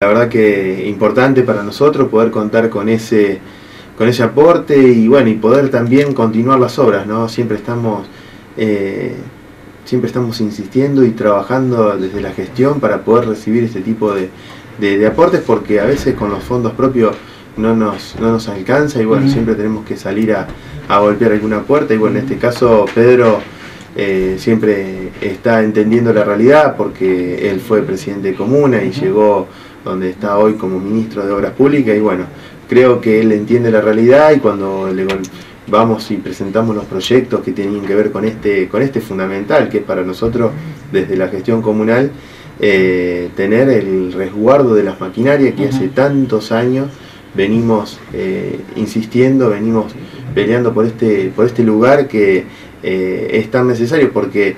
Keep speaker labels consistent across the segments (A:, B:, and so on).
A: La verdad que importante para nosotros poder contar con ese, con ese aporte y bueno, y poder también continuar las obras, ¿no? Siempre estamos, eh, siempre estamos insistiendo y trabajando desde la gestión para poder recibir este tipo de, aportes porque a veces con los fondos propios no nos, no nos alcanza y bueno, siempre tenemos que salir a, golpear alguna puerta y bueno, en este caso Pedro eh, siempre está entendiendo la realidad porque él fue presidente de comuna y llegó donde está hoy como ministro de Obras Públicas y bueno, creo que él entiende la realidad y cuando le vamos y presentamos los proyectos que tienen que ver con este, con este fundamental, que es para nosotros desde la gestión comunal, eh, tener el resguardo de las maquinarias que hace tantos años venimos eh, insistiendo, venimos peleando por este, por este lugar que eh, es tan necesario porque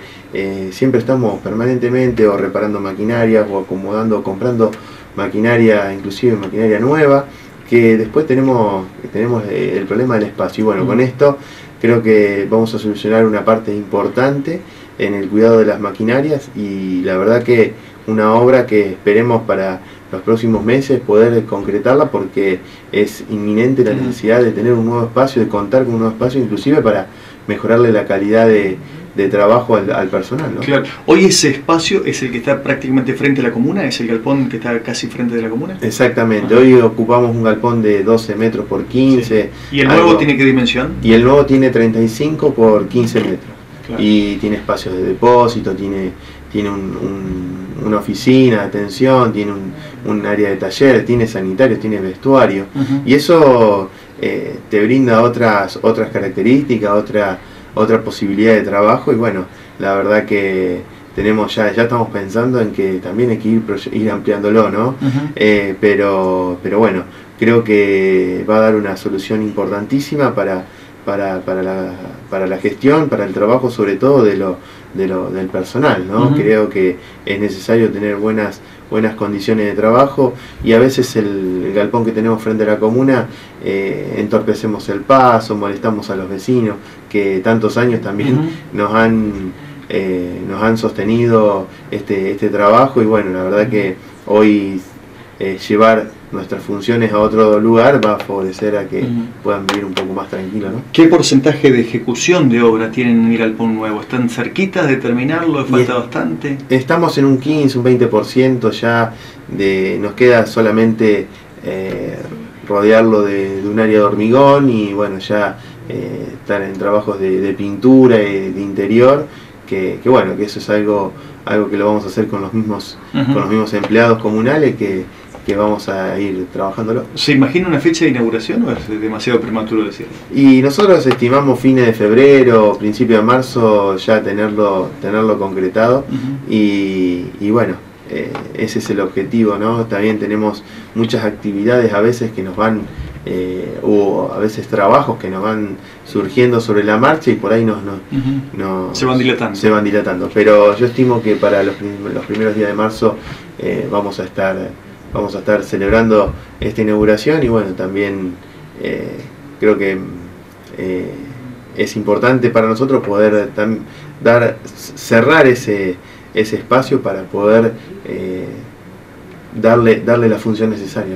A: siempre estamos permanentemente o reparando maquinarias o acomodando, o comprando maquinaria, inclusive maquinaria nueva, que después tenemos, tenemos eh, el problema del espacio. Y bueno, con esto creo que vamos a solucionar una parte importante en el cuidado de las maquinarias y la verdad que una obra que esperemos para los próximos meses poder concretarla porque es inminente la necesidad de tener un nuevo espacio, de contar con un nuevo espacio inclusive para mejorarle la calidad de, de trabajo al, personal. ¿no?
B: Claro. Hoy ese espacio es el que está prácticamente frente a la comuna, es el galpón que está casi frente de la comuna.
A: Exactamente, hoy ocupamos un galpón de 12 metros por 15.
B: ¿Y el nuevo tiene qué dimensión?
A: Y el nuevo tiene 35 por 15 metros. Y tiene espacios de depósito, tiene, tiene una oficina de atención, tiene un, área de taller, tiene sanitarios, tiene vestuario. Y eso eh, te brinda otras, otras características, otra otra posibilidad de trabajo y bueno, la verdad que tenemos ya, ya estamos pensando en que también hay que ir, ir ampliándolo, ¿no? Eh, pero, pero bueno, creo que va a dar una solución importantísima para, para, para, la, para la gestión, para el trabajo sobre todo de lo, de lo, del personal, ¿no? Creo que es necesario tener buenas, buenas condiciones de trabajo y a veces el, galpón que tenemos frente a la comuna eh, entorpecemos el paso, molestamos a los vecinos que tantos años también nos han eh, nos han sostenido este, este trabajo y bueno, la verdad que hoy eh, llevar nuestras funciones a otro lugar va a favorecer a que puedan vivir un poco más tranquilos. ¿no?
B: ¿Qué porcentaje de ejecución de obra tienen en Galpón Nuevo? ¿Están cerquitas de terminarlo? ¿Falta bastante?
A: Estamos en un 15, un 20% ya, de, nos queda solamente eh, rodearlo de, un área de hormigón y bueno, ya eh, estar en trabajos de, pintura y de interior. Que, bueno, que eso es algo, algo que lo vamos a hacer con los mismos, con los mismos empleados comunales que, que vamos a ir trabajándolo.
B: ¿Se imagina una fecha de inauguración o es demasiado prematuro decirlo?
A: Y nosotros estimamos fines de febrero, principio de marzo ya tenerlo, tenerlo concretado y, bueno, eh, ese es el objetivo, ¿no? También tenemos muchas actividades a veces que nos van, eh, o a veces trabajos que nos van surgiendo sobre la marcha y por ahí nos,
B: se van dilatando.
A: Se van dilatando, pero yo estimo que para los, los primeros días de marzo eh, vamos a estar vamos a estar celebrando esta inauguración y bueno, también eh, creo que eh, es importante para nosotros poder dar, cerrar ese, ese espacio para poder eh, darle, darle la función necesaria.